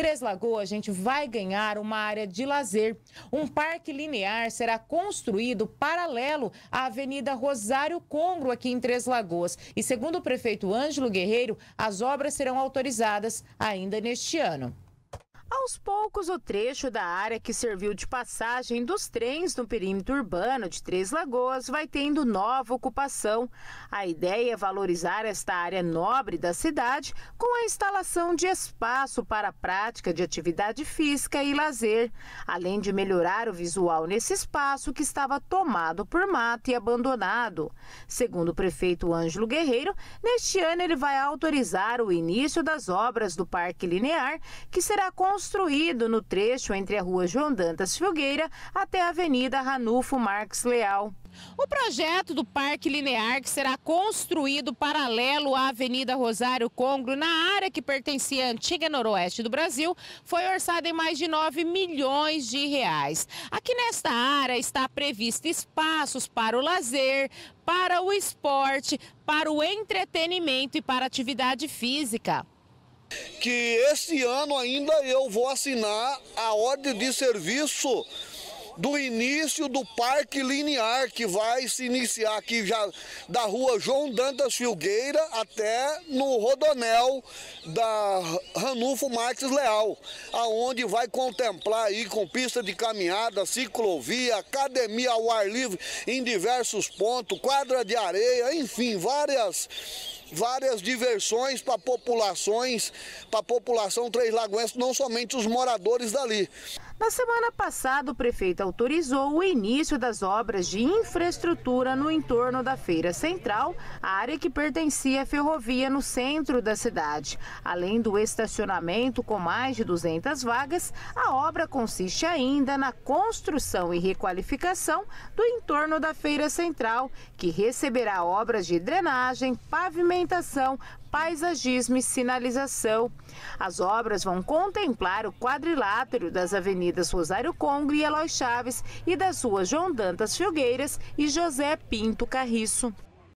Três Lagoas, a gente vai ganhar uma área de lazer. Um parque linear será construído paralelo à Avenida Rosário Congro, aqui em Três Lagoas. E segundo o prefeito Ângelo Guerreiro, as obras serão autorizadas ainda neste ano. Aos poucos, o trecho da área que serviu de passagem dos trens no perímetro urbano de Três Lagoas vai tendo nova ocupação. A ideia é valorizar esta área nobre da cidade com a instalação de espaço para a prática de atividade física e lazer, além de melhorar o visual nesse espaço que estava tomado por mato e abandonado. Segundo o prefeito Ângelo Guerreiro, neste ano ele vai autorizar o início das obras do Parque Linear, que será construído construído no trecho entre a rua João Dantas Filgueira até a Avenida Ranulfo Marques Leal. O projeto do Parque Linear, que será construído paralelo à Avenida Rosário Congro, na área que pertencia à antiga noroeste do Brasil, foi orçado em mais de 9 milhões de reais. Aqui nesta área está previsto espaços para o lazer, para o esporte, para o entretenimento e para atividade física que esse ano ainda eu vou assinar a ordem de serviço do início do Parque Linear, que vai se iniciar aqui já da rua João Dantas Filgueira até no Rodonel da Ranulfo Marques Leal, aonde vai contemplar aí com pista de caminhada, ciclovia, academia ao ar livre em diversos pontos, quadra de areia, enfim, várias várias diversões para populações, para a população Três Lagoense, não somente os moradores dali. Na semana passada, o prefeito autorizou o início das obras de infraestrutura no entorno da Feira Central, área que pertencia à ferrovia no centro da cidade. Além do estacionamento com mais de 200 vagas, a obra consiste ainda na construção e requalificação do entorno da Feira Central, que receberá obras de drenagem, pavimentação, paisagismo e sinalização. As obras vão contemplar o quadrilátero das avenidas Rosário Congo e Eloy Chaves e das ruas João Dantas Filgueiras e José Pinto Carriço.